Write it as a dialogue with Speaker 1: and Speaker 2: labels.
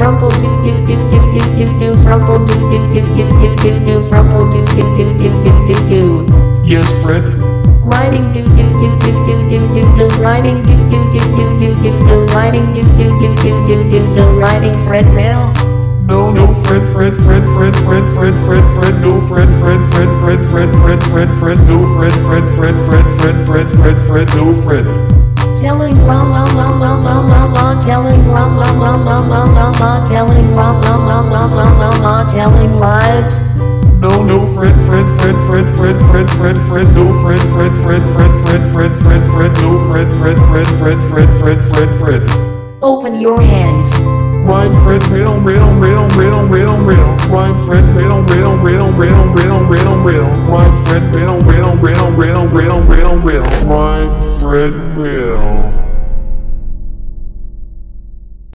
Speaker 1: frumple do do do do do do do frumple do do do do do do do frumple do do do do do do do
Speaker 2: Yes, Fred.
Speaker 1: Riding do do do do do do do do riding do do do do do do do riding do do do do do do do riding Fred Rail
Speaker 2: No, no, Fred, Fred, Fred, Fred, Fred, Fred, Fred, Fred, no, Fred, Fred, Fred, Fred, Fred, Fred, Fred, Fred, no, Fred, Fred, Fred, Fred, Fred, Fred, Fred, Fred, no, Fred.
Speaker 1: Telling la la la la la la la telling la la la la la la telling la la la la la la la telling lies
Speaker 2: No, no, Fred, Fred, Fred, Fred, Fred, Fred, Fred, Fred, no, Fred, Fred, Fred, Fred, Fred, Fred, Fred, Fred, no, Fred, Fred, Fred, Fred, Fred, Fred, Fred, Fred.
Speaker 1: Open your hands
Speaker 2: Rhyme Fred, riddle, riddle, riddle, riddle, riddle, riddle. Rhyme Fred, riddle, riddle, riddle, riddle, riddle, riddle, riddle. Rhyme Fred, riddle, riddle, riddle, riddle, riddle, riddle, riddle. Rhyme Fred, riddle.